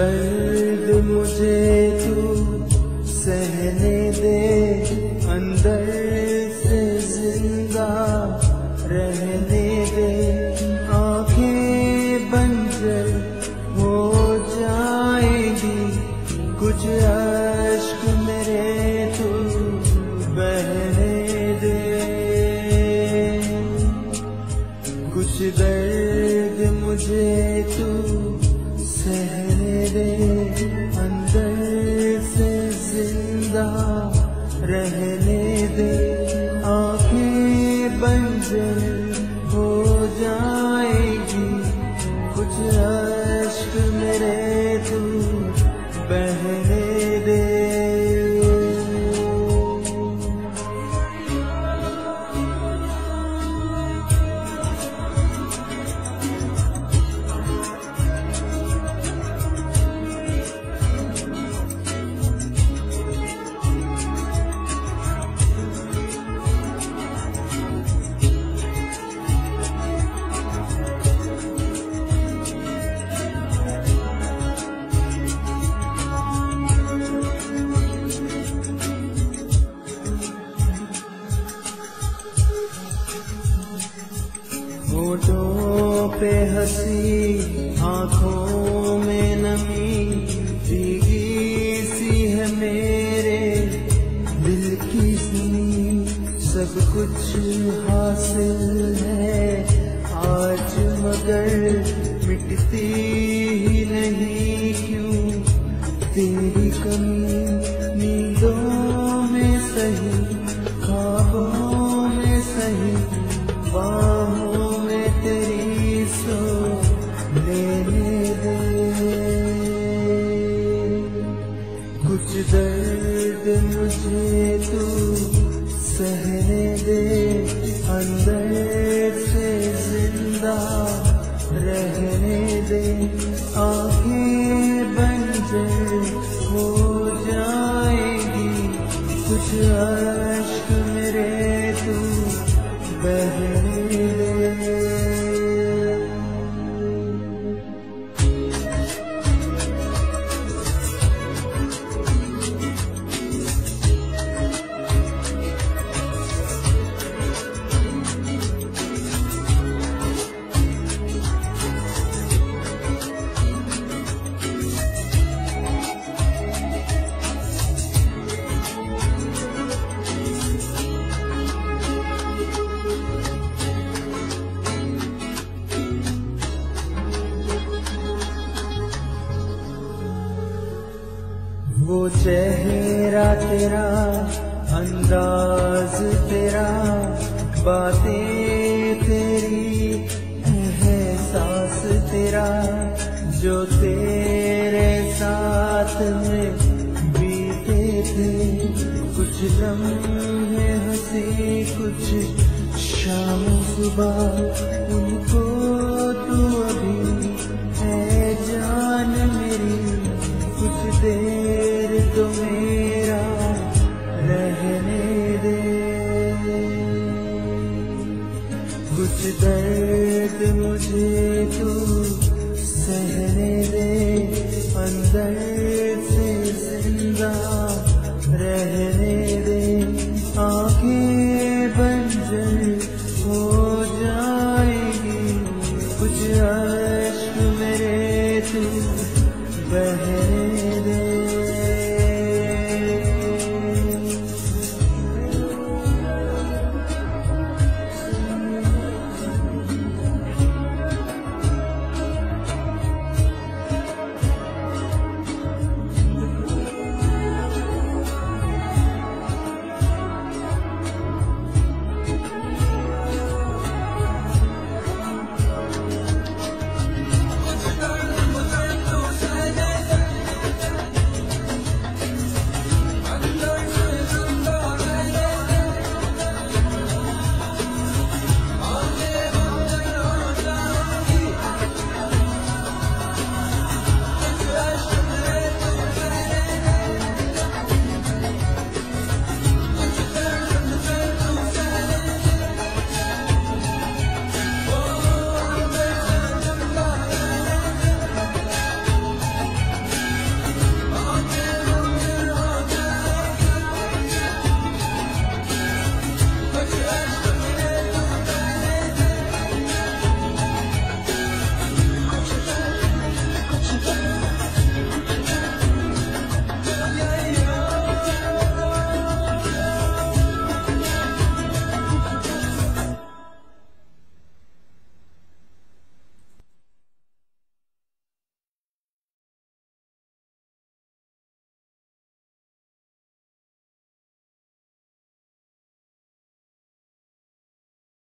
दर्द मुझे तू सहने दे, अंदर से ज़िंदा रहने दे। आँखें बंजर हो जाएगी कुछ अश्क मेरे तू बहने दे। कुछ दर्द मुझे तू सहने दे अंदर से ज़िंदा रहने दे। आँखें बंजर हो जाएगी कुछ पे हँसी, आँखों में नमी, भीगी सी है मेरे दिल की सुनी। सब कुछ हासिल है आज, मगर मिटती ही नहीं क्यों? तेरी कमी सहने दे अंदर से ज़िंदा रहने दे आँखें बंजर हो जाएगी कुछ अश्क चेहरा तेरा, अंदाज तेरा, बातें तेरी है एहसास तेरा, जो तेरे साथ में बीते थे। कुछ लम्हे हँसी, कुछ शाम सुबह, उनको तू अभी है जान मेरी, कुछ देर